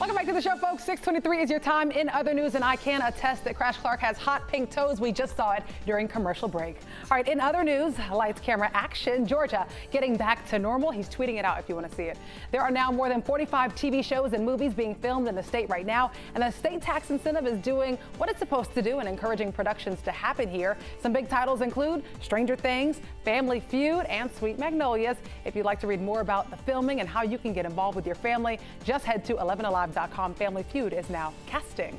Welcome back to the show, folks. 623 is your time. In other news, and I can attest that Crash Clark has hot pink toes. We just saw it during commercial break. All right, in other news, lights, camera, action. Georgia getting back to normal. He's tweeting it out if you want to see it. There are now more than 45 TV shows and movies being filmed in the state right now, and the state tax incentive is doing what it's supposed to do and encouraging productions to happen here. Some big titles include Stranger Things, Family Feud, and Sweet Magnolias. If you'd like to read more about the filming and how you can get involved with your family, just head to 11alive.com. Family Feud is now casting.